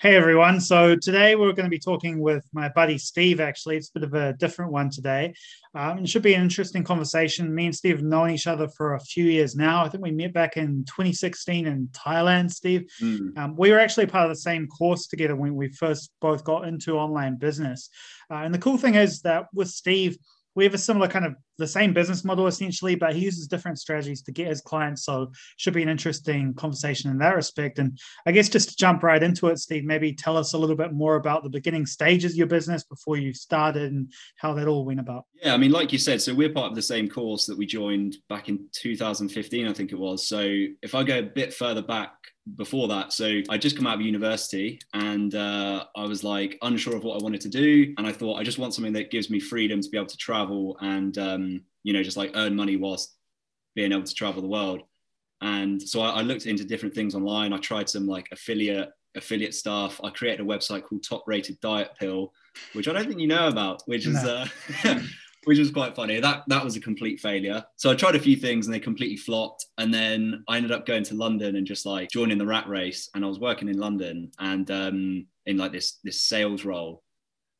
Hey everyone. So today we're going to be talking with my buddy Steve. Actually, it's a bit of a different one today. Um, it should be an interesting conversation. Me and Steve have known each other for a few years now. I think we met back in 2016 in Thailand, Steve. Mm. Um, we were actually part of the same course together when we first both got into online business. Uh, and the cool thing is that with Steve, we have a similar kind of the same business model essentially, but he uses different strategies to get his clients. So should be an interesting conversation in that respect. And I guess just to jump right into it, Steve, maybe tell us a little bit more about the beginning stages of your business before you started and how that all went about. Yeah, I mean, like you said, so we're part of the same course that we joined back in 2015, I think it was. So if I go a bit further back, before that. So I just come out of university and uh, I was like unsure of what I wanted to do. And I thought I just want something that gives me freedom to be able to travel and, um, you know, just like earn money whilst being able to travel the world. And so I, I looked into different things online. I tried some like affiliate affiliate stuff. I created a website called Top Rated Diet Pill, which I don't think you know about, which no. is uh, which was quite funny. That that was a complete failure. So I tried a few things and they completely flopped. And then I ended up going to London and just like joining the rat race. And I was working in London and um, in like this this sales role.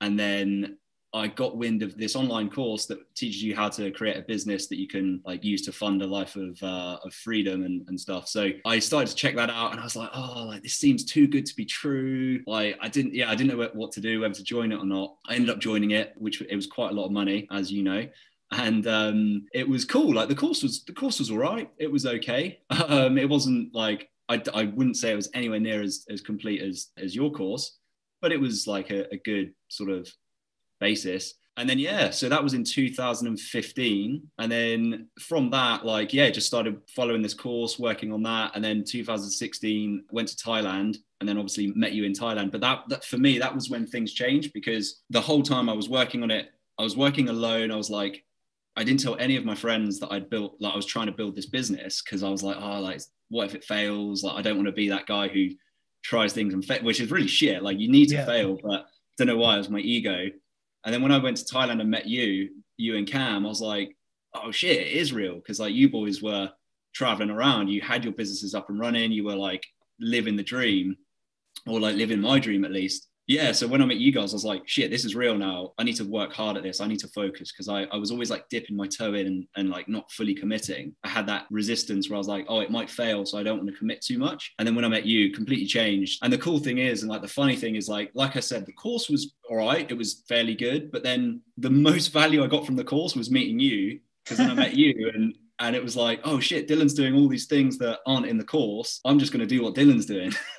And then I got wind of this online course that teaches you how to create a business that you can like use to fund a life of uh, of freedom and, and stuff. So I started to check that out, and I was like, oh, like this seems too good to be true. Like I didn't, yeah, I didn't know what to do, whether to join it or not. I ended up joining it, which it was quite a lot of money, as you know and um, it was cool. Like the course was the course was all right. It was okay. Um, it wasn't like I, I wouldn't say it was anywhere near as, as complete as as your course, but it was like a, a good sort of basis. And then yeah, so that was in 2015. And then from that, like, yeah, just started following this course, working on that. And then 2016 went to Thailand and then obviously met you in Thailand. But that, that for me, that was when things changed because the whole time I was working on it, I was working alone. I was like, I didn't tell any of my friends that I'd built, like I was trying to build this business because I was like, oh, like, what if it fails? Like, I don't want to be that guy who tries things and fa- which is really shit. Like, you need to yeah. fail, but I don't know why it was my ego. And then when I went to Thailand and met you, you and Cam, I was like, oh shit, it is real. Cause like you boys were traveling around, you had your businesses up and running, you were like living the dream or like living my dream at least yeah, so when I met you guys, I was like, shit, this is real now. I need to work hard at this. I need to focus because I, I was always like dipping my toe in and, and like not fully committing. I had that resistance where I was like, oh, it might fail. So I don't want to commit too much. And then when I met you, completely changed. And the cool thing is, and like the funny thing is, like, like I said, the course was all right. It was fairly good. But then the most value I got from the course was meeting you because then I met you and and it was like, oh shit, Dylan's doing all these things that aren't in the course. I'm just going to do what Dylan's doing.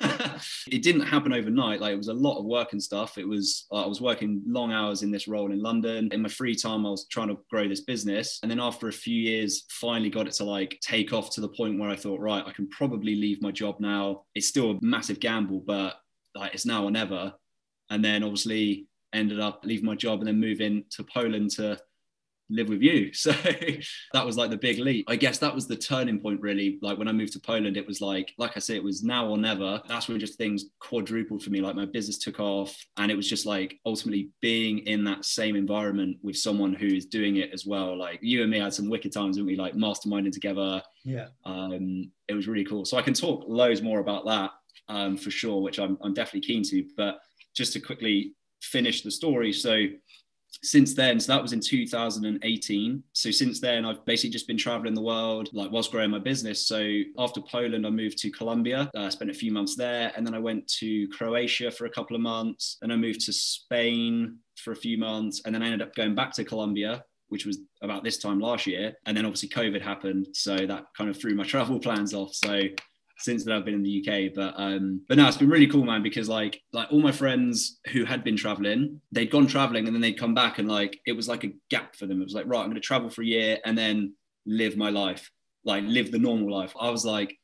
it didn't happen overnight. Like it was a lot of work and stuff. It was I was working long hours in this role in London. In my free time, I was trying to grow this business, and then after a few years, finally got it to like take off to the point where I thought, right, I can probably leave my job now. It's still a massive gamble, but like it's now or never. And then obviously ended up leaving my job and then moving to Poland to live with you. So that was like the big leap. I guess that was the turning point, really. Like when I moved to Poland, it was like, like I said, it was now or never. That's when just things quadrupled for me. Like my business took off, and it was just like ultimately being in that same environment with someone who is doing it as well. Like you and me had some wicked times, didn't we? Like masterminding together. Yeah. Um, it was really cool. So I can talk loads more about that um, for sure, which I'm, I'm definitely keen to. But just to quickly finish the story. So since then, so that was in 2018. So since then, I've basically just been traveling the world, like whilst growing my business. So after Poland, I moved to Colombia. I uh, spent a few months there, and then I went to Croatia for a couple of months. Then I moved to Spain for a few months, and then I ended up going back to Colombia which was about this time last year. And then obviously COVID happened. So that kind of threw my travel plans off. So since that I've been in the UK. But um, but no, it's been really cool, man, because like like all my friends who had been traveling, they'd gone traveling and then they'd come back and like it was like a gap for them. It was like, right, I'm gonna travel for a year and then live my life, like live the normal life. I was like,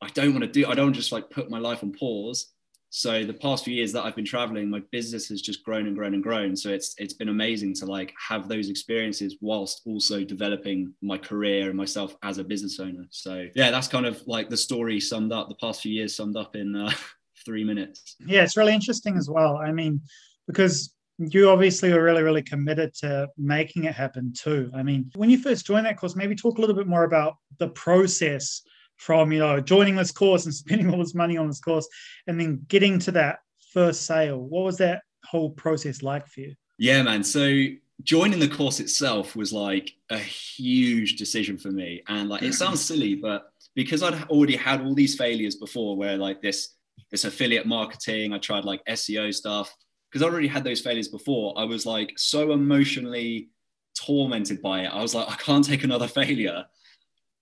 I don't want to do, I don't just like put my life on pause. So the past few years that I've been traveling, my business has just grown and grown and grown. So it's it's been amazing to like have those experiences whilst also developing my career and myself as a business owner. So yeah, that's kind of like the story summed up. The past few years summed up in uh, three minutes. Yeah, it's really interesting as well. I mean, because you obviously were really, really committed to making it happen too. I mean, when you first joined that course, maybe talk a little bit more about the process from you know joining this course and spending all this money on this course and then getting to that first sale? What was that whole process like for you? Yeah, man. So joining the course itself was like a huge decision for me. And like it sounds silly, but because I'd already had all these failures before where like this this affiliate marketing, I tried like SEO stuff, because I already had those failures before, I was like so emotionally tormented by it. I was like, I can't take another failure,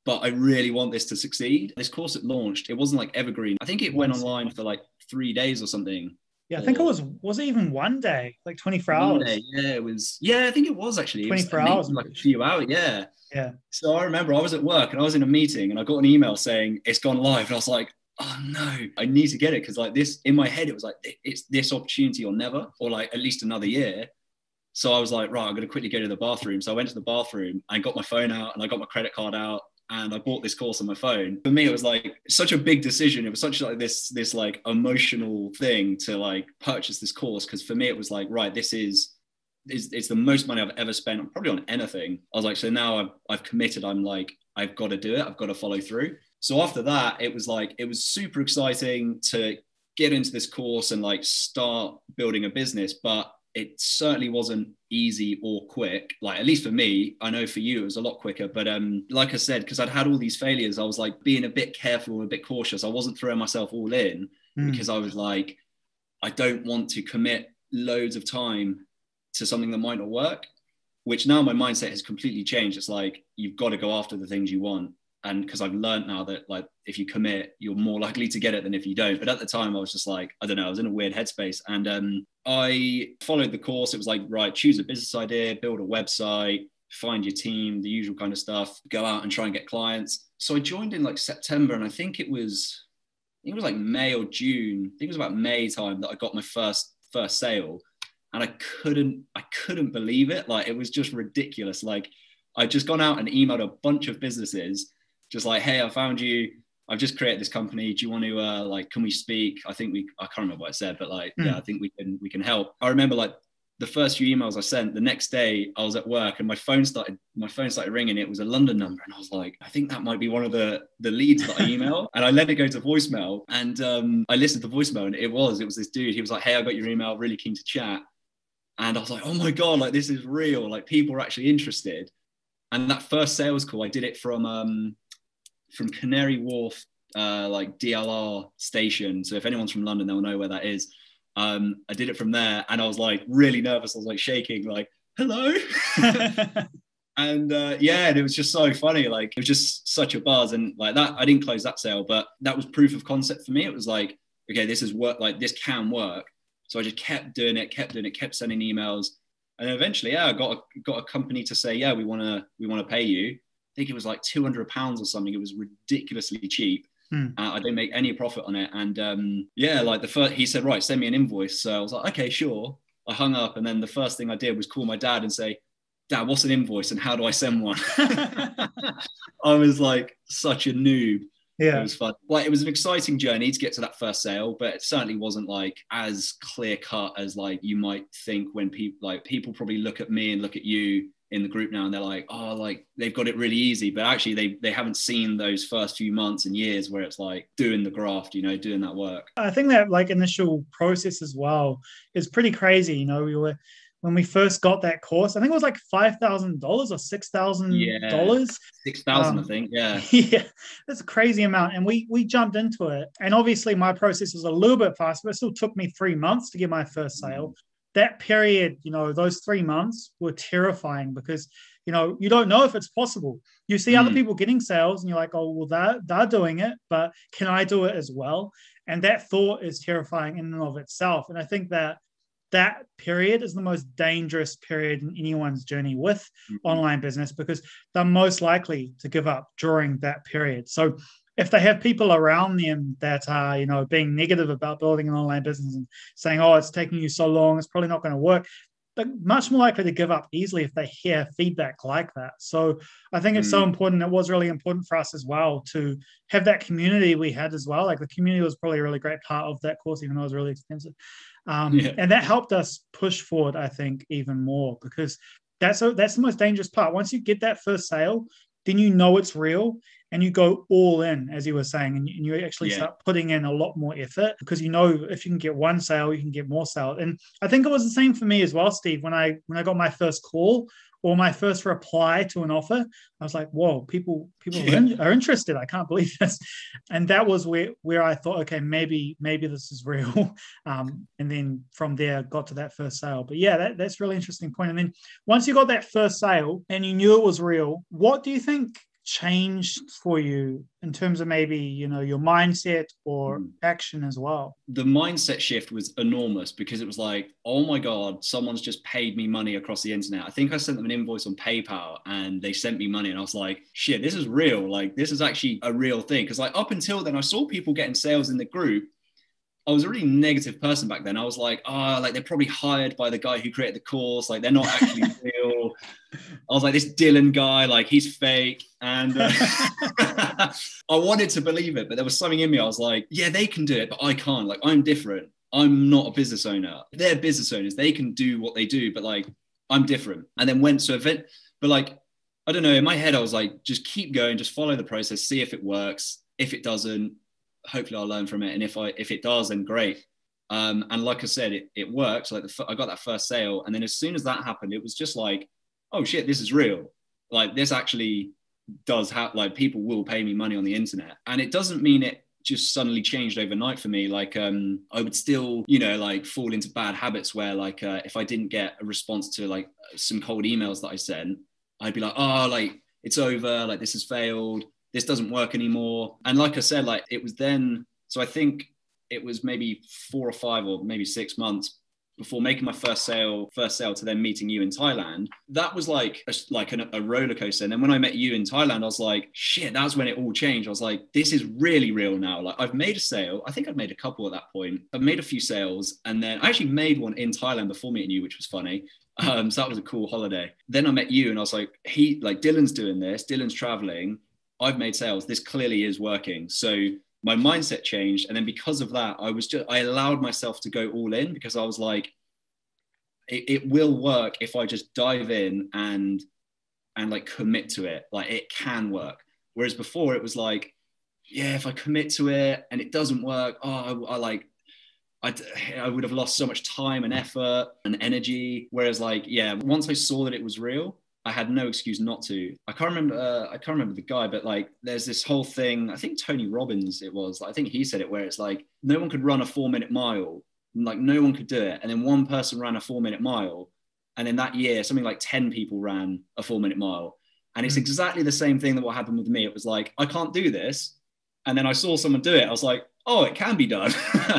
but I really want this to succeed. This course it launched, it wasn't like evergreen. I think it went online for like three days or something. Yeah, I think it was was it even one day, like 24 hours? Day, yeah, it was. Yeah, I think it was actually. 24 was hours. Like a few hours. Yeah. Yeah. So I remember I was at work and I was in a meeting and I got an email saying it's gone live. And I was like, oh no, I need to get it. Cause like this in my head, it was like, it's this opportunity or never, or like at least another year. So I was like, right, I'm going to quickly go to the bathroom. So I went to the bathroom and got my phone out and I got my credit card out and I bought this course on my phone. For me, it was like such a big decision. It was such like this this like emotional thing to like purchase this course because for me it was like right, this is is it's the most money I've ever spent probably on anything. I was like, so now I've I've committed. I'm like I've got to do it. I've got to follow through. So after that, it was like it was super exciting to get into this course and like start building a business, but it certainly wasn't easy or quick. Like at least for me i know for you it was a lot quicker. But um like i said because i'd had all these failures i was like being a bit careful a bit cautious. I wasn't throwing myself all in mm. because i was like i don't want to commit loads of time to something that might not work which now my mindset has completely changed. It's like you've got to go after the things you want and because I've learned now that like if you commit, you're more likely to get it than if you don't. But at the time, I was just like, I don't know, I was in a weird headspace, and um, I followed the course. It was like, right, choose a business idea, build a website, find your team, the usual kind of stuff, go out and try and get clients. So I joined in like September, and I think it was, I think it was like May or June. I think it was about May time that I got my first first sale, and I couldn't, I couldn't believe it. Like it was just ridiculous. Like I'd just gone out and emailed a bunch of businesses just like, hey, I found you. I've just created this company. Do you want to uh, like? Can we speak? I think we. I can't remember what I said, but like, mm. yeah, I think we can. We can help. I remember like the first few emails I sent. The next day, I was at work and my phone started. My phone started ringing. It was a London number, and I was like, I think that might be one of the the leads that I email. and I let it go to voicemail, and um, I listened to voicemail, and it was it was this dude. He was like, Hey, I got your email. Really keen to chat. And I was like, Oh my god, like this is real. Like people are actually interested. And that first sales call, I did it from um, from Canary Wharf, uh, like DLR station. So if anyone's from London, they'll know where that is. Um, I did it from there, and I was like really nervous. I was like shaking, like hello. and uh, yeah, and it was just so funny. Like it was just such a buzz, and like that, I didn't close that sale, but that was proof of concept for me. It was like, okay, this is work. Like this can work. So I just kept doing it, kept doing it, kept sending emails, and eventually, yeah, I got a, got a company to say, yeah, we want to we want to pay you think it was like 200 pounds or something. It was ridiculously cheap. Hmm. Uh, I didn't make any profit on it. And um, yeah, like the first, he said, right, send me an invoice. So I was like, okay, sure. I hung up. And then the first thing I did was call my dad and say, Dad, what's an invoice and how do I send one? I was like such a noob. Yeah. It was fun. Like it was an exciting journey to get to that first sale, but it certainly wasn't like as clear cut as like you might think when people like people probably look at me and look at you in the group now and they're like oh like they've got it really easy. But actually they they haven't seen those first few months and years where it's like doing the graft you know doing that work. I think that like initial process as well is pretty crazy you know. We were when we first got that course i think it was like $5000 or $6000 yeah, 6000 um, i think yeah. yeah that's a crazy amount and we we jumped into it. And obviously my process was a little bit faster but it still took me three months to get my first sale that period, you know, those three months were terrifying because, you know, you don't know if it's possible. You see mm. other people getting sales and you're like, oh, well, they're, they're doing it, but can I do it as well? And that thought is terrifying in and of itself. And I think that that period is the most dangerous period in anyone's journey with mm-hmm. online business because they're most likely to give up during that period. So if they have people around them that are, you know, being negative about building an online business and saying, oh, it's taking you so long, it's probably not going to work, they're much more likely to give up easily if they hear feedback like that. So I think it's mm. so important. It was really important for us as well to have that community we had as well. Like the community was probably a really great part of that course, even though it was really expensive. Um, yeah. And that helped us push forward, I think, even more because that's a, that's the most dangerous part. Once you get that first sale, then you know it's real and you go all in, as you were saying, and you, actually yeah. start putting in a lot more effort because you know if you can get one sale, you can get more sales. And I think it was the same for me as well, Steve. When I when I got my first call, or my first reply to an offer i was like whoa people people yeah. are, in, are, interested i can't believe this and that was where where i thought okay maybe maybe this is real um, and then from there got to that first sale but yeah that, that's really interesting point. point and then once you got that first sale and you knew it was real what do you think changed for you in terms of maybe you know your mindset or mm. action as well? The mindset shift was enormous because it was like oh my god someone's just paid me money across the internet. I think i sent them an invoice on paypal and they sent me money and i was like shit this is real. Like this is actually a real thing. Because like up until then i saw people getting sales in the group I was a really negative person back then. I was like, oh, like they're probably hired by the guy who created the course. Like they're not actually real. I was like, this Dylan guy, like he's fake. And uh, I wanted to believe it, but there was something in me. I was like, yeah, they can do it, but I can't. Like I'm different. I'm not a business owner. They're business owners. They can do what they do, but like I'm different. And then went to event, but like, I don't know, in my head, I was like, just keep going, just follow the process, see if it works. If it doesn't, hopefully I'll learn from it. And if I if it does, then great. Um, and like I said, it, it worked. Like the, I got that first sale, and then as soon as that happened, it was just like, oh shit, this is real. Like this actually does have like people will pay me money on the internet, and it doesn't mean it just suddenly changed overnight for me. Like um, I would still, you know, like fall into bad habits where like uh, if I didn't get a response to like some cold emails that I sent, I'd be like, oh, like it's over, like this has failed this doesn't work anymore. And like I said, like it was then, so I think it was maybe four or five or maybe six months before making my first sale, first sale to then meeting you in Thailand. That was like a, like an, a roller coaster. And then when I met you in Thailand, I was like, shit, that's when it all changed. I was like, this is really real now. Like I've made a sale. I think I've made a couple at that point. I've made a few sales, and then I actually made one in Thailand before meeting you, which was funny. Um, so that was a cool holiday. Then I met you, and I was like, he like Dylan's doing this. Dylan's traveling I've made sales. This clearly is working. So my mindset changed. And then because of that, I was just, I allowed myself to go all in because I was like, it, it will work if I just dive in and, and like commit to it. Like it can work. Whereas before it was like, yeah, if I commit to it and it doesn't work, oh, I, I like, I, I would have lost so much time and effort and energy. Whereas, like, yeah, once I saw that it was real, I had no excuse not to. I can't remember. Uh, I can't remember the guy, but like, there's this whole thing. I think Tony Robbins. It was. I think he said it where it's like no one could run a four minute mile. Like no one could do it, and then one person ran a four minute mile, and in that year, something like ten people ran a four minute mile. And it's hmm. exactly the same thing that what happened with me. It was like I can't do this, and then I saw someone do it. I was like, oh, it can be done.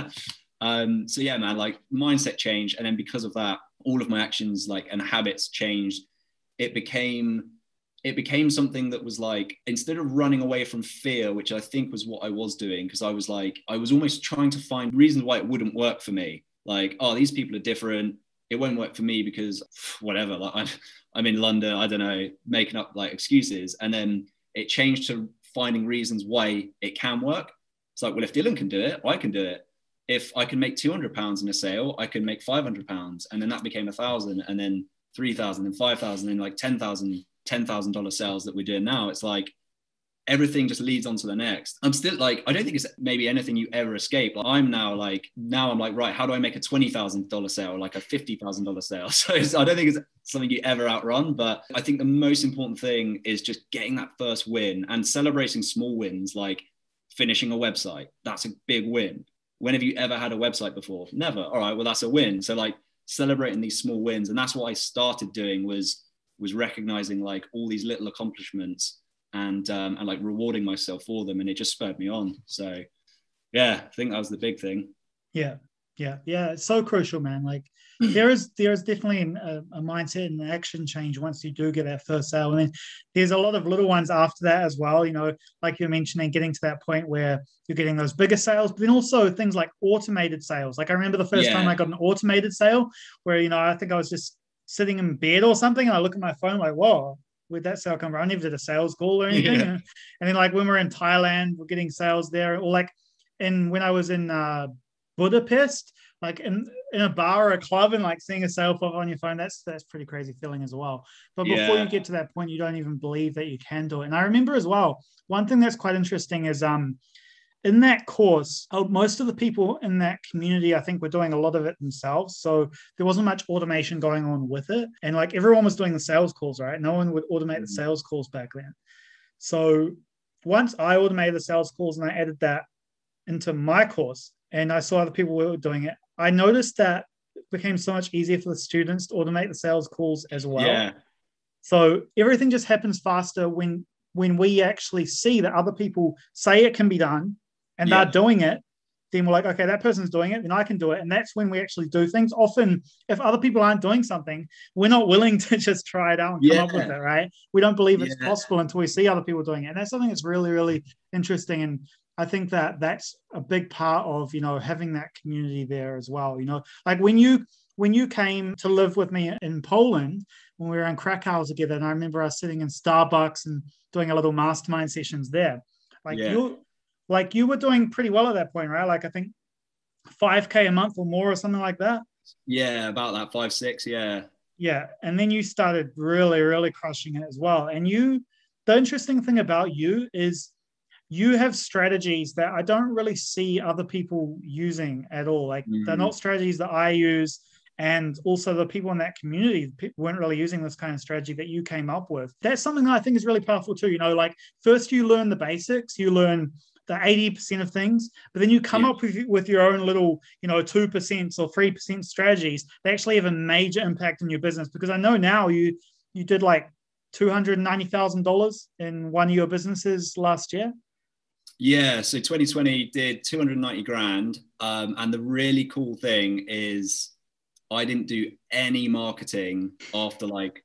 um, so yeah, man, like mindset change, and then because of that, all of my actions like and habits changed it became it became something that was like instead of running away from fear which i think was what i was doing because i was like i was almost trying to find reasons why it wouldn't work for me. Like oh these people are different. It won't work for me because whatever like I'm, I'm in london i don't know making up like excuses. And then it changed to finding reasons why it can work. It's like well if dylan can do it i can do it. If i can make 200 pounds in a sale i can make 500 pounds. And then that became a thousand. And then 3,000 and 5,000 and like 10,000, $10,000 sales that we're doing now. It's like everything just leads on to the next. I'm still like, I don't think it's maybe anything you ever escape. Like, I'm now like, now I'm like, right, how do I make a $20,000 sale, or like a $50,000 sale? So I don't think it's something you ever outrun, but I think the most important thing is just getting that first win and celebrating small wins, like finishing a website. That's a big win. When have you ever had a website before? Never. All right, well, that's a win. So like celebrating these small wins. And that's what i started doing was was recognizing like all these little accomplishments and um, and like rewarding myself for them. And it just spurred me on. So yeah i think that was the big thing. Yeah. Yeah. Yeah. It's so crucial man. Like there is there is definitely a, a, mindset and an action change once you do get that first sale and then there's a lot of little ones after that as well you know like you're mentioning getting to that point where you're getting those bigger sales but then also things like automated sales like i remember the first yeah. time i got an automated sale where you know i think i was just sitting in bed or something and i look at my phone like whoa where'd that sale come from i never did a sales call or anything yeah. and, then like when we're in thailand we're getting sales there or like and when i was in uh budapest like in, in a bar or a club and like seeing a sale pop on your phone, that's that's pretty crazy feeling as well. But before Yeah. you get to that point, you don't even believe that you can do it. And I remember as well, one thing that's quite interesting is um in that course, uh, most of the people in that community, I think, were doing a lot of it themselves. So there wasn't much automation going on with it. And like everyone was doing the sales calls, right? No one would automate the Mhm. sales calls back then. So once I automated the sales calls and I added that into my course and I saw other people were doing it, I noticed that it became so much easier for the students to automate the sales calls as well. yeah, So everything just happens faster when when we actually see that other people say it can be done and Yeah. they're doing it. Then we're like, okay, that person's doing it, then I can do it. And that's when we actually do things. Often, if other people aren't doing something, we're not willing to just try it out and come up with it, right? We don't believe it's Yeah. possible until we see other people doing it. And that's something that's really, really interesting. And I think that that's a big part of, you know, having that community there as well. You know, like when you when you came to live with me in Poland, when we were in Krakow together, and I remember us sitting in Starbucks and doing a little mastermind sessions there. Like Yeah. you, like you were doing pretty well at that point, right? Like I think five k a month or more or something like that. yeah, about that five six. Yeah, Yeah, and then you started really, really crushing it as well. And you, the interesting thing about you is you have strategies that I don't really see other people using at all. Like they're Mhm. not strategies that I use. And also the people in that community weren't really using this kind of strategy that you came up with. That's something that I think is really powerful too. You know, like first you learn the basics, you learn the 80% of things, but then you come Yeah. up with, with your own little, you know, 2% or 3% strategies that actually have a major impact on your business. Because I know now you you did like $290,000 in one of your businesses last year. Yeah. So 2020 did 290 grand, um, and the really cool thing is I didn't do any marketing after like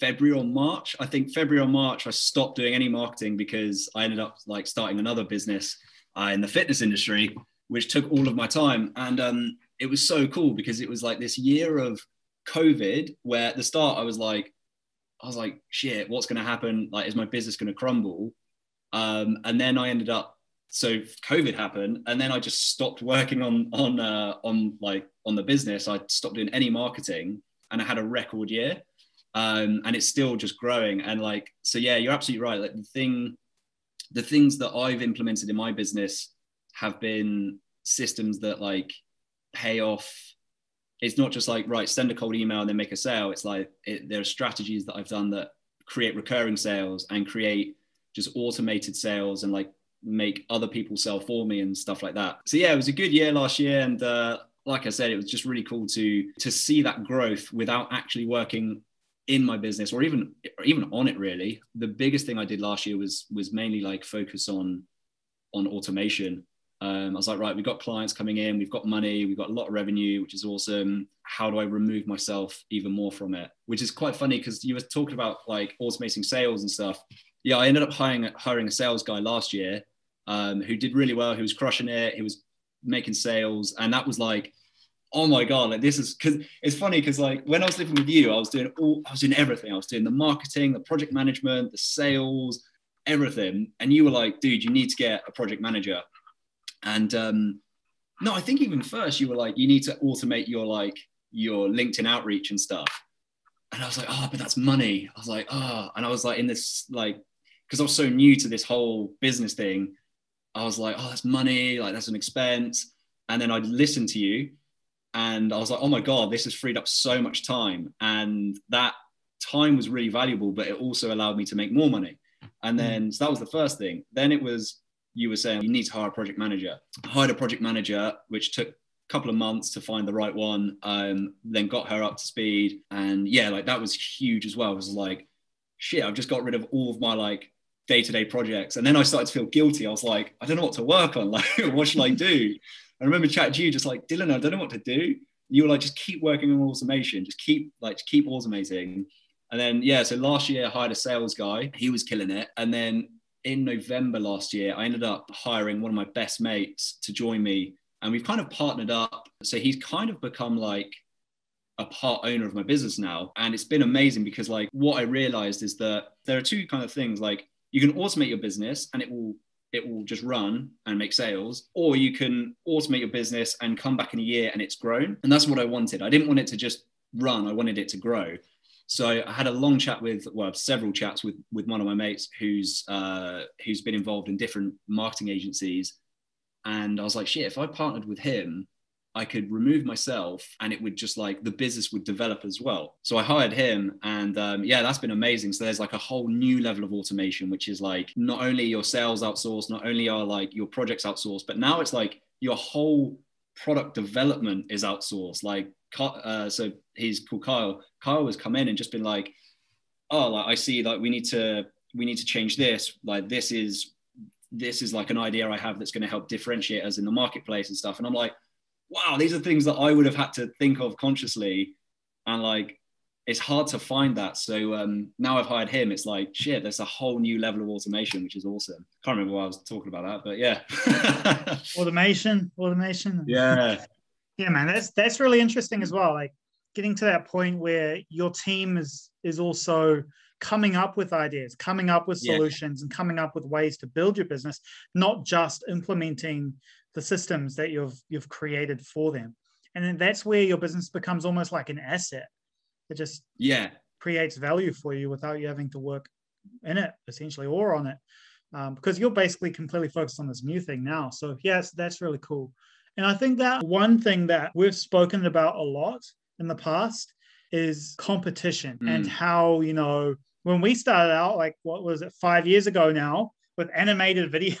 February or March. I think February or March I stopped doing any marketing because I ended up like starting another business uh, in the fitness industry, which took all of my time. And um, it was so cool because it was like this year of COVID where at the start I was like, I was like, shit, what's going to happen? Like, is my business going to crumble? Um, and then I ended up, so COVID happened, and then I just stopped working on on uh, on like on the business. I stopped doing any marketing, and I had a record year, um, and it's still just growing. And like, so yeah, you're absolutely right. Like the thing, the things that I've implemented in my business have been systems that like pay off it's not just like right send a cold email and then make a sale it's like it, there are strategies that i've done that create recurring sales and create just automated sales and like make other people sell for me and stuff like that so yeah it was a good year last year and uh, like i said it was just really cool to to see that growth without actually working in my business or even or even on it really the biggest thing i did last year was was mainly like focus on on automation um, I was like, right, we've got clients coming in, we've got money, we've got a lot of revenue, which is awesome. How do I remove myself even more from it? Which is quite funny because you were talking about like automating sales and stuff. Yeah, I ended up hiring hiring a sales guy last year um, who did really well. He was crushing it. He was making sales, and that was like, oh my god, like this is because it's funny because like when I was living with you, I was doing all, I was doing everything. I was doing the marketing, the project management, the sales, everything. And you were like, dude, you need to get a project manager. And um, no, I think even first you were like, you need to automate your like your LinkedIn outreach and stuff. And I was like, oh, but that's money. I was like, oh, and I was like in this like because I was so new to this whole business thing. I was like, oh, that's money, like that's an expense. And then I listened to you, and I was like, oh my god, this has freed up so much time, and that time was really valuable, but it also allowed me to make more money. And then so that was the first thing. Then it was you were saying you need to hire a project manager. I hired a project manager, which took a couple of months to find the right one. Um, then got her up to speed, and yeah, like that was huge as well. It was like, shit, I've just got rid of all of my like day-to-day projects, and then I started to feel guilty. I was like, I don't know what to work on. Like, what should I do? I remember chatting to you, just like Dylan, I don't know what to do. You were like, just keep working on automation, just keep like just keep automating. And then yeah, so last year I hired a sales guy. He was killing it, and then in November last year, I ended up hiring one of my best mates to join me, and we've kind of partnered up. So he's kind of become like a part owner of my business now, and it's been amazing because like what I realized is that there are two kind of things like you can automate your business and it will it will just run and make sales, or you can automate your business and come back in a year and it's grown. And that's what I wanted. I didn't want it to just run, I wanted it to grow. So I had a long chat with, well, several chats with with one of my mates who's uh, who's been involved in different marketing agencies, and I was like, shit, if I partnered with him, I could remove myself and it would just like the business would develop as well. So I hired him and um, yeah, that's been amazing. So there's like a whole new level of automation, which is like not only your sales outsourced, not only are like your projects outsourced, but now it's like your whole product development is outsourced. Like, uh, so he's called Kyle. Kyle has come in and just been like, oh, like I see like we need to, we need to change this. Like this is, this is like an idea I have that's going to help differentiate us in the marketplace and stuff. And I'm like, wow, these are things that I would have had to think of consciously. And like, it's hard to find that. So um, now I've hired him. It's like, shit, there's a whole new level of automation, which is awesome. Can't remember why I was talking about that, but yeah. automation, automation. Yeah. yeah, man, that's, that's really interesting as well. Like getting to that point where your team is, is also coming up with ideas, coming up with solutions yeah. and coming up with ways to build your business, not just implementing the systems that you've you've created for them. And then that's where your business becomes almost like an asset. It just yeah. creates value for you without you having to work in it essentially or on it. Um, because you're basically completely focused on this new thing now. So yes that's really cool. And i think that one thing that we've spoken about a lot in the past is competition mm. and how you know when we started out like what was it five years ago now with animated video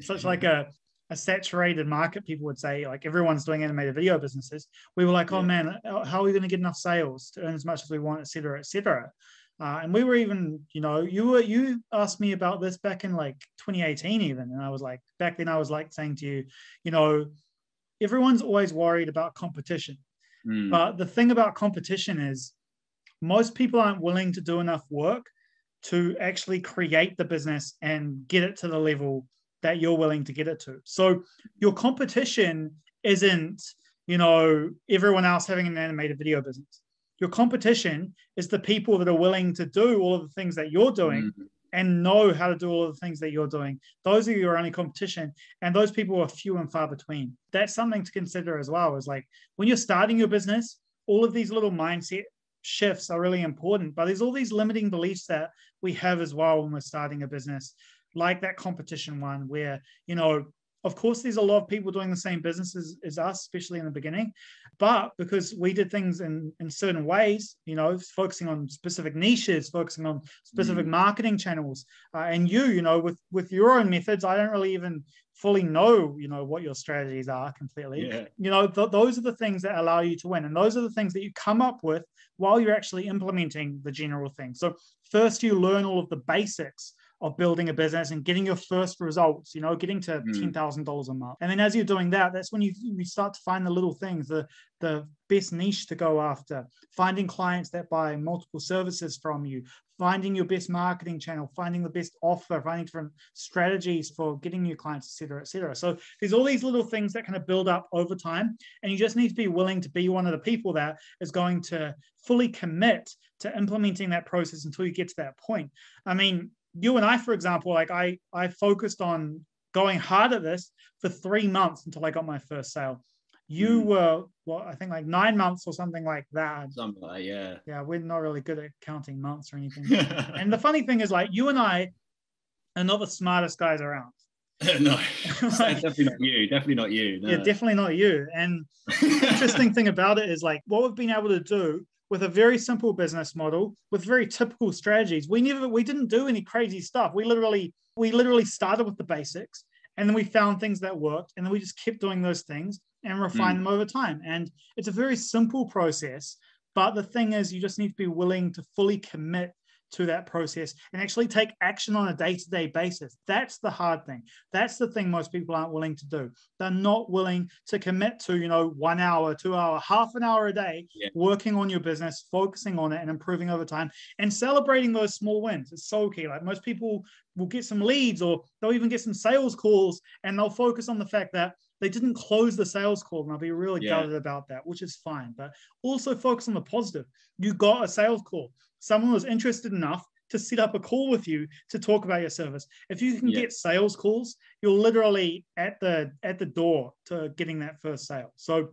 such like a a saturated market, people would say, like everyone's doing animated video businesses. We were like, oh man, uh, how are we going to get enough sales to earn as much as we want, et cetera, et cetera. Uh, and we were even, you know, you were you asked me about this back in like 2018 even, and I was like, back then I was like saying to you, you know, everyone's always worried about competition, mm. but the thing about competition is most people aren't willing to do enough work to actually create the business and get it to the level that you're willing to get it to. So your competition isn't, you know, everyone else having an animated video business. Your competition is the people that are willing to do all of the things that you're doing mm-hmm. and know how to do all of the things that you're doing. Those are your only competition. And those people are few and far between. That's something to consider as well. Is like when you're starting your business, all of these little mindset shifts are really important. But there's all these limiting beliefs that we have as well when we're starting a business like that competition one where, you know, of course, there's a lot of people doing the same business as, as, us, especially in the beginning. But because we did things in, in certain ways, you know, focusing on specific niches, focusing on specific mm. marketing channels, uh, and you, you know, with with your own methods, I don't really even fully know, you know, what your strategies are completely. Yeah. You know, th- those are the things that allow you to win, and those are the things that you come up with while you're actually implementing the general thing. So first, you learn all of the basics of building a business and getting your first results, you know, getting to mm. $10,000 a month. And then as you're doing that, that's when you, you start to find the little things, the, the best niche to go after, finding clients that buy multiple services from you, finding your best marketing channel, finding the best offer, finding different strategies for getting new clients, et cetera, et cetera. So there's all these little things that kind of build up over time. And you just need to be willing to be one of the people that is going to fully commit to implementing that process until you get to that point. I mean, you and I, for example, like I I focused on going hard at this for three months until I got my first sale. You mm. were well, I think like nine months or something like that. Something like yeah. Yeah, we're not really good at counting months or anything. and the funny thing is, like you and I are not the smartest guys around. no, like, definitely not you. Definitely not you. No. Yeah, definitely not you. And interesting thing about it is like what we've been able to do with a very simple business model with very typical strategies. We never we didn't do any crazy stuff. We literally we literally started with the basics and then we found things that worked and then we just kept doing those things and refine mm. them over time. And it's a very simple process, but the thing is you just need to be willing to fully commit to that process and actually take action on a day-to-day basis that's the hard thing that's the thing most people aren't willing to do they're not willing to commit to you know one hour two hour half an hour a day yeah. working on your business focusing on it and improving over time and celebrating those small wins it's so key like most people will get some leads or they'll even get some sales calls and they'll focus on the fact that they didn't close the sales call and I'll be really yeah. gutted about that, which is fine. But also focus on the positive. You got a sales call someone was interested enough to set up a call with you to talk about your service. If you can Yeah. get sales calls, you're literally at the at the door to getting that first sale. So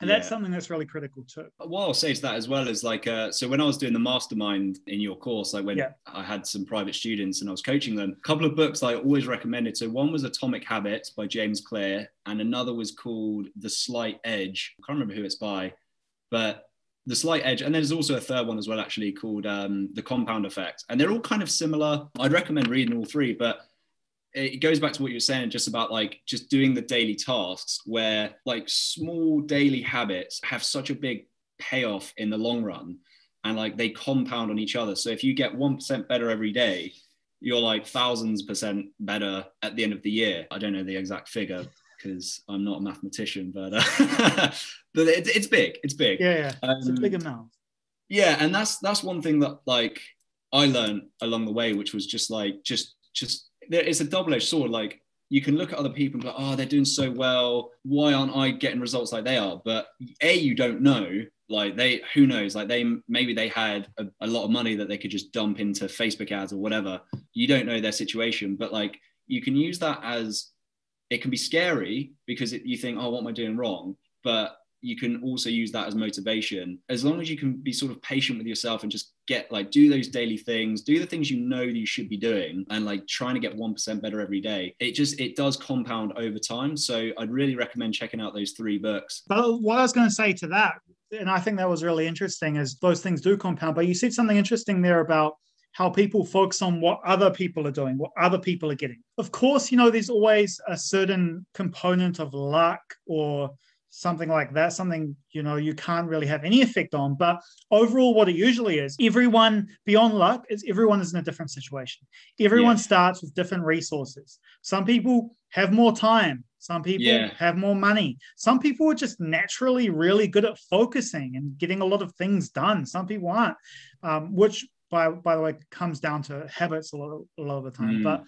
and that's Yeah. something that's really critical too. what I'll say to that as well is like, uh, so when I was doing the mastermind in your course, like when Yeah. I had some private students and I was coaching them, a couple of books I always recommended. So one was Atomic Habits by James Clear, and another was called The Slight Edge. I can't remember who it's by, but The Slight Edge. And there's also a third one as well, actually, called um, The Compound Effect. And they're all kind of similar. I'd recommend reading all three, but it goes back to what you were saying just about like just doing the daily tasks where like small daily habits have such a big payoff in the long run and like they compound on each other so if you get 1% better every day you're like thousands percent better at the end of the year i don't know the exact figure because i'm not a mathematician but uh, but it, it's big it's big. Yeah, yeah. It's a Um, big amount. yeah and that's that's one thing that like i learned along the way which was just like just just there it's a double-edged sword. Like you can look at other people and go oh they're doing so well. Why aren't i getting results like they are? But a you don't know. Like they who knows? Like they maybe they had a, a lot of money that they could just dump into facebook ads or whatever. You don't know their situation but like you can use that as it can be scary because it, you think oh what am i doing wrong? But you can also use that as motivation. As long as you can be sort of patient with yourself and just get like do those daily things do the things you know that you should be doing and like trying to get 1% better every day it just it does compound over time. So i'd really recommend checking out those three books. But what I was going to say to that, and I think that was really interesting, is those things do compound. But you said something interesting there about how people focus on what other people are doing, what other people are getting. Of course, you know, there's always a certain component of luck or something like that, something, you know, you can't really have any effect on. But overall, what it usually is, everyone beyond luck is everyone is in a different situation. Everyone Yeah. starts with different resources. Some people have more time. Some people Yeah. have more money. Some people are just naturally really good at focusing and getting a lot of things done. Some people aren't, um, which by by the way comes down to habits a lot of, a lot of the time. Mm. But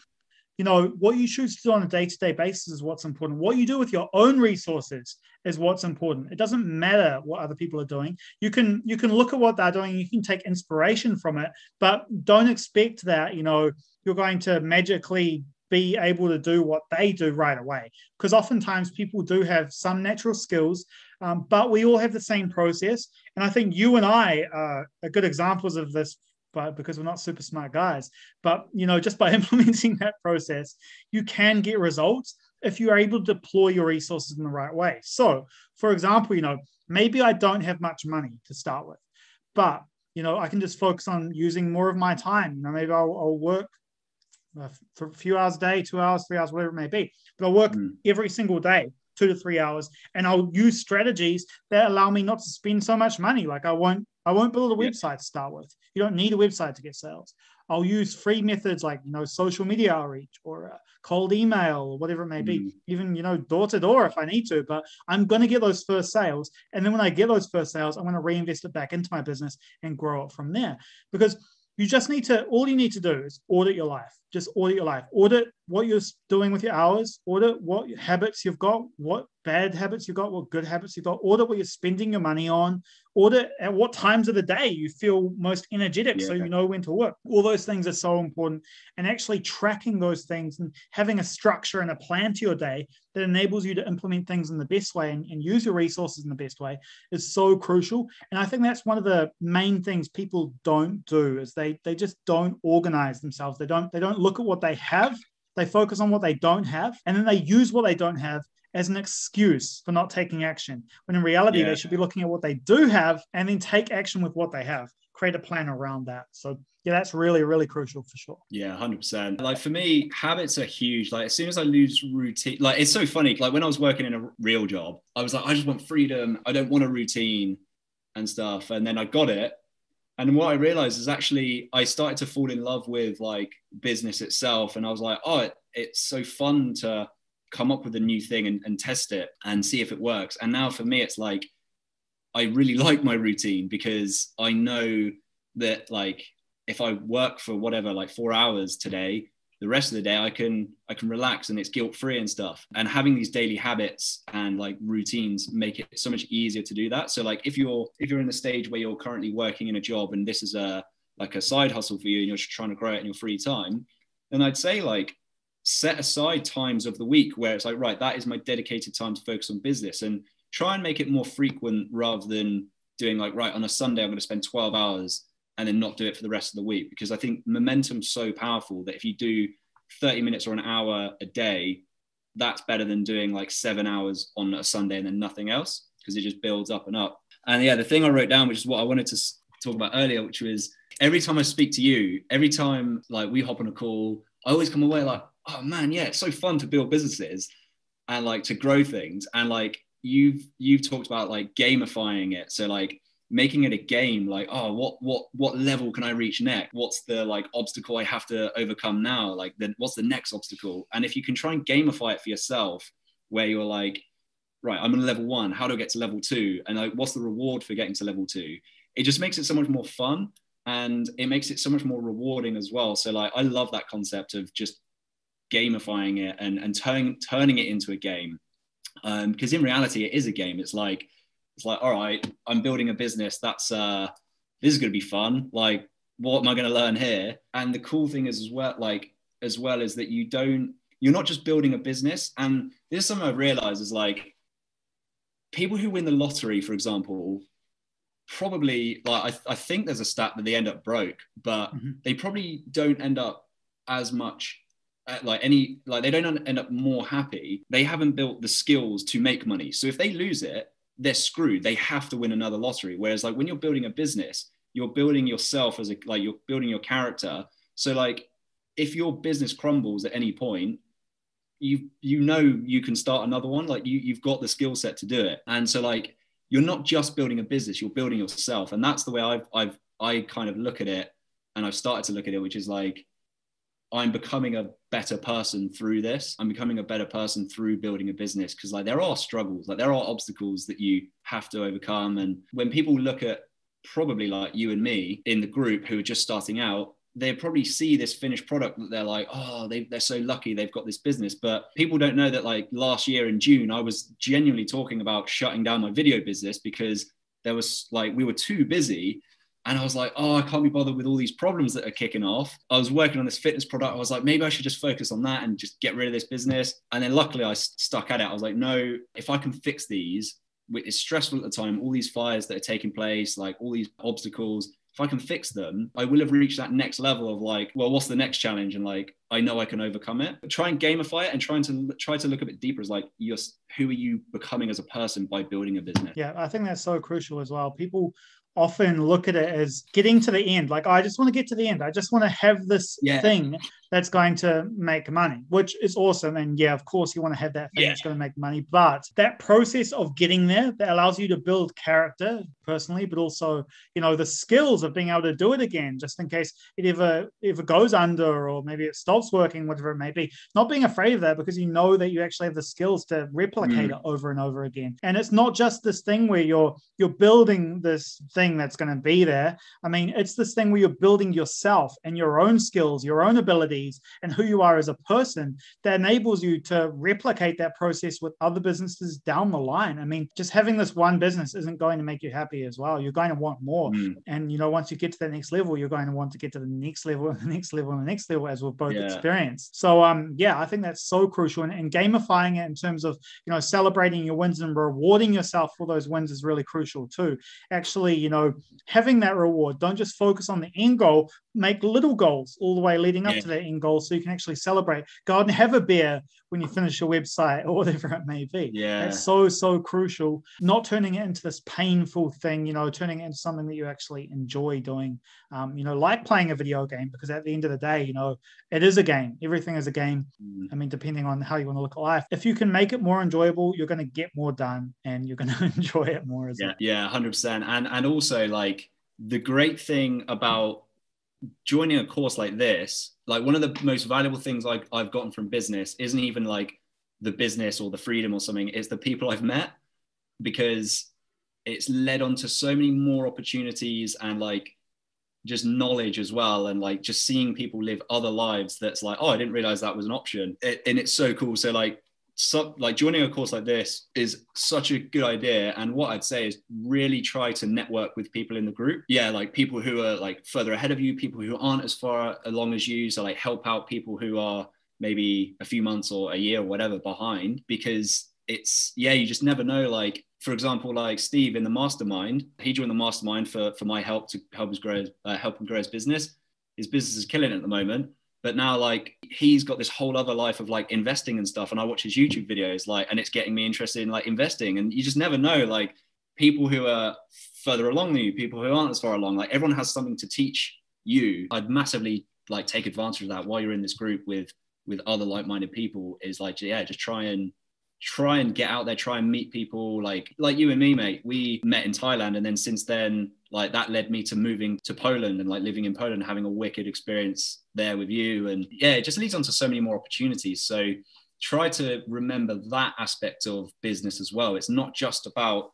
you know what you choose to do on a day to day basis is what's important. What you do with your own resources is what's important. It doesn't matter what other people are doing. You can you can look at what they're doing. You can take inspiration from it, but don't expect that you know you're going to magically be able to do what they do right away. Because oftentimes people do have some natural skills, um, but we all have the same process. And I think you and I are, are good examples of this. But because we're not super smart guys, but you know, just by implementing that process, you can get results if you're able to deploy your resources in the right way. So, for example, you know, maybe I don't have much money to start with, but you know, I can just focus on using more of my time. You know, maybe I'll, I'll work uh, for a few hours a day, two hours, three hours, whatever it may be. But I'll work Mm. every single day, two to three hours, and I'll use strategies that allow me not to spend so much money. Like I won't, I won't build a Yeah. website to start with. You don't need a website to get sales. I'll use free methods like you know social media outreach or uh, cold email or whatever it may be, Mm. even you know door to door if I need to. But I'm going to get those first sales, and then when I get those first sales, I'm going to reinvest it back into my business and grow it from there. Because you just need to all you need to do is audit your life just audit your life. Audit what you're doing with your hours. Audit what habits you've got what bad habits you've got what good habits you've got. Audit what you're spending your money on. Audit at what times of the day you feel most energetic so you know when to work. All those things are so important. And actually tracking those things and having a structure and a plan to your day that enables you to implement things in the best way and, and use your resources in the best way is so crucial. And i think that's one of the main things people don't do is they they just don't organize themselves. They don't they don't look at what they have they focus on what they don't have and then they use what they don't have as an excuse for not taking action when in reality Yeah. they should be looking at what they do have and then take action with what they have create a plan around that so yeah that's really really crucial for sure Yeah, hundred percent. Like for me, habits are huge. Like as soon as I lose routine, like it's so funny. Like when I was working in a real job, I was like, I just want freedom. I don't want a routine and stuff. And then I got it. And what I realized is actually I started to fall in love with like business itself. And I was like, oh, it, it's so fun to come up with a new thing and, and test it and see if it works. And now for me, it's like I really like my routine because I know that like if I work for whatever like four hours today, the rest of the day I can I can relax and it's guilt free and stuff. And having these daily habits and like routines make it so much easier to do that. So like if you're if you're in the stage where you're currently working in a job and this is a like a side hustle for you and you're just trying to grow it in your free time, then I'd say like set aside times of the week where it's like, right, that is my dedicated time to focus on business and try and make it more frequent rather than doing like, right, on a Sunday, I'm going to spend 12 hours and then not do it for the rest of the week. Because I think momentum's so powerful that if you do 30 minutes or an hour a day, that's better than doing like seven hours on a Sunday and then nothing else because it just builds up and up. And yeah, the thing I wrote down, which is what I wanted to talk about earlier, which was every time I speak to you, every time like we hop on a call, I always come away like, oh man, yeah, it's so fun to build businesses and like to grow things. And like you've you've talked about like gamifying it. So like making it a game like oh what what what level can i reach next? What's the like obstacle i have to overcome now? Like then what's the next obstacle? And if you can try and gamify it for yourself where you're like right i'm on level one how do i get to level two? And like what's the reward for getting to level two? It just makes it so much more fun and it makes it so much more rewarding as well. So like i love that concept of just gamifying it and and turning turning it into a game. Because um, in reality it is a game. It's like it's like all right i'm building a business. That's uh this is going to be fun. Like what am i going to learn here? And the cool thing is as well like as well is that you don't you're not just building a business. And this is something i've realized is like people who win the lottery for example probably like I, I think there's a stat that they end up broke but mm-hmm. they probably don't end up as much uh, like any like they don't end up more happy. They haven't built the skills to make money. So if they lose it they're screwed. They have to win another lottery. Whereas like when you're building a business you're building yourself as a like you're building your character. So like if your business crumbles at any point you you know you can start another one. Like you you've got the skill set to do it. And so like you're not just building a business you're building yourself. And that's the way i've i've i kind of look at it and i've started to look at it which is like I'm becoming a better person through this. I'm becoming a better person through building a business because like there are struggles, like there are obstacles that you have to overcome. And when people look at probably like you and me in the group who are just starting out, they probably see this finished product that they're like, oh, they, they're so lucky they've got this business. But people don't know that like last year in June, I was genuinely talking about shutting down my video business because there was like we were too busy and I was like, oh, I can't be bothered with all these problems that are kicking off. I was working on this fitness product. I was like, maybe I should just focus on that and just get rid of this business. And then luckily I stuck at it. I was like, no, if I can fix these, it's stressful at the time, all these fires that are taking place, like all these obstacles, if I can fix them, I will have reached that next level of like, well, what's the next challenge? And like, I know I can overcome it. But try and gamify it and trying to try to look a bit deeper is like, you're, who are you becoming as a person by building a business? Yeah, I think that's so crucial as well. People often look at it as getting to the end. Like, I just want to get to the end. I just want to have this yeah. thing that's going to make money, which is awesome. And yeah, of course, you want to have that thing yeah. that's going to make money. But that process of getting there that allows you to build character personally, but also, you know, the skills of being able to do it again, just in case it ever ever goes under or maybe it stops working, whatever it may be. Not being afraid of that because you know that you actually have the skills to replicate mm. it over and over again. And it's not just this thing where you're you're building this thing that's going to be there. I mean, it's this thing where you're building yourself and your own skills, your own abilities and who you are as a person that enables you to replicate that process with other businesses down the line. I mean, just having this one business isn't going to make you happy as well. You're going to want more. Mm. And, you know, once you get to the next level, you're going to want to get to the next level, the next level, and the next level, as we've both yeah. experienced. So, um, yeah, I think that's so crucial. And, and gamifying it in terms of, you know, celebrating your wins and rewarding yourself for those wins is really crucial too. Actually, you know, having that reward, don't just focus on the end goal, make little goals all the way leading up yeah. to that end goal so you can actually celebrate. Go out and have a beer when you finish your website or whatever it may be. Yeah. it's so so crucial. Not turning it into this painful thing you know turning it into something that you actually enjoy doing. Um, you know like playing a video game because at the end of the day you know it is a game. Everything is a game. Mm. i mean depending on how you want to look at life. If you can make it more enjoyable you're going to get more done and you're going to enjoy it more as yeah well. yeah 100% and and also like the great thing about joining a course like this, like one of the most valuable things I, I've gotten from business isn't even like the business or the freedom or something, it's the people I've met because it's led on to so many more opportunities and like just knowledge as well and like just seeing people live other lives that's like oh i didn't realize that was an option. It, and it's so cool. So like so, like joining a course like this is such a good idea. And what I'd say is really try to network with people in the group. Yeah, like people who are like further ahead of you, people who aren't as far along as you. So like help out people who are maybe a few months or a year or whatever behind because it's yeah, you just never know. Like for example, like Steve in the mastermind, he joined the mastermind for for my help to help his grow uh, help him grow his business. His business is killing at the moment but now like he's got this whole other life of like investing and stuff and i watch his youtube videos like and it's getting me interested in like investing. And you just never know like people who are further along than you people who aren't as far along like everyone has something to teach you. I'd massively like take advantage of that while you're in this group with with other like-minded people is like yeah just try and try and get out there try and meet people. Like like you and me mate we met in thailand and then since then like that led me to moving to Poland and like living in Poland, having a wicked experience there with you. And yeah, it just leads on to so many more opportunities. So try to remember that aspect of business as well. It's not just about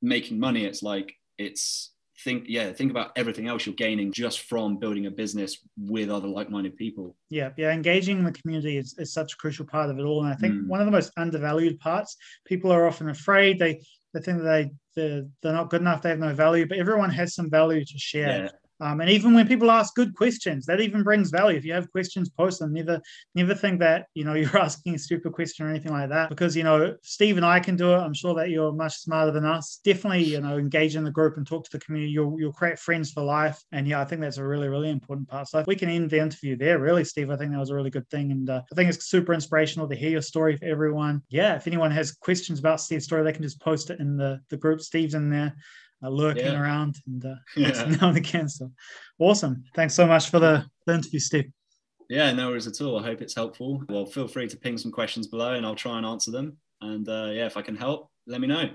making money. It's like, it's think, yeah, think about everything else you're gaining just from building a business with other like-minded people. Yeah. Yeah. Engaging in the community is, is such a crucial part of it all. And I think mm. one of the most undervalued parts, people are often afraid they, they think that they they're, they're not good enough, they have no value, but everyone has some value to share. Um, and even when people ask good questions, that even brings value. If you have questions, post them. Never, never think that you know you're asking a stupid question or anything like that. Because you know Steve and I can do it. I'm sure that you're much smarter than us. Definitely, you know, engage in the group and talk to the community. You'll you'll create friends for life. And yeah, I think that's a really really important part. So we can end the interview there. Really, Steve, I think that was a really good thing, and uh, I think it's super inspirational to hear your story for everyone. Yeah, if anyone has questions about Steve's story, they can just post it in the the group. Steve's in there uh, lurking yeah. around and uh, yeah. now and again. So awesome. Thanks so much for the, the interview, Steve. Yeah, no worries at all. I hope it's helpful. Well, feel free to ping some questions below and I'll try and answer them. And uh, yeah, if I can help, let me know.